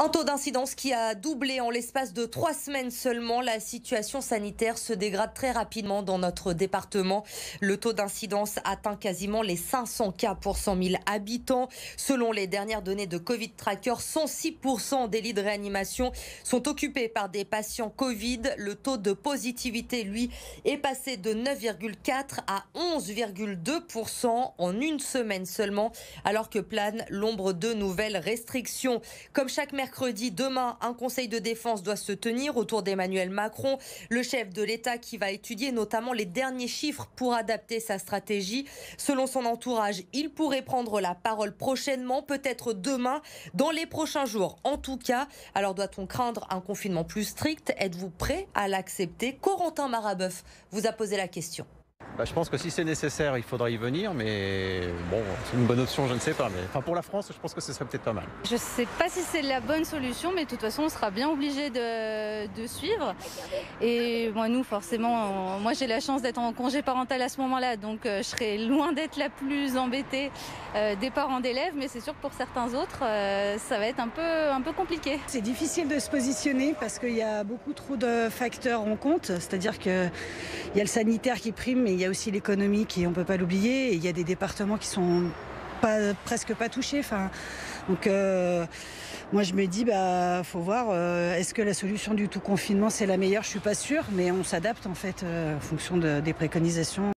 Un taux d'incidence qui a doublé en l'espace de trois semaines seulement. La situation sanitaire se dégrade très rapidement dans notre département. Le taux d'incidence atteint quasiment les 500 cas pour 100 000 habitants. Selon les dernières données de Covid Tracker, 106% des lits de réanimation sont occupés par des patients Covid. Le taux de positivité, lui, est passé de 9,4 à 11,2% en une semaine seulement, alors que plane l'ombre de nouvelles restrictions. Comme chaque mercredi, mercredi, demain, un conseil de défense doit se tenir autour d'Emmanuel Macron, le chef de l'État qui va étudier notamment les derniers chiffres pour adapter sa stratégie. Selon son entourage, il pourrait prendre la parole prochainement, peut-être demain, dans les prochains jours. En tout cas, alors doit-on craindre un confinement plus strict? Êtes-vous prêt à l'accepter? Corentin Marabeuf vous a posé la question. Bah, je pense que si c'est nécessaire, il faudra y venir, mais bon, c'est une bonne option, je ne sais pas. Mais enfin, pour la France, je pense que ce serait peut-être pas mal. Je ne sais pas si c'est la bonne solution, mais de toute façon, on sera bien obligé de, de, suivre. Et moi, nous, forcément, moi j'ai la chance d'être en congé parental à ce moment-là, donc euh, je serai loin d'être la plus embêtée euh, des parents d'élèves, mais c'est sûr que pour certains autres, euh, ça va être un peu, un peu compliqué. C'est difficile de se positionner parce qu'il y a beaucoup trop de facteurs en compte, c'est-à-dire qu'il y a le sanitaire qui prime, mais il y aussi l'économie qui, on ne peut pas l'oublier. Il y a des départements qui sont pas, presque pas touchés. Enfin, donc, euh, moi, je me dis, bah, faut voir. Euh, est-ce que la solution du tout confinement c'est la meilleure? Je suis pas sûre, mais on s'adapte en fait euh, en fonction de, des préconisations.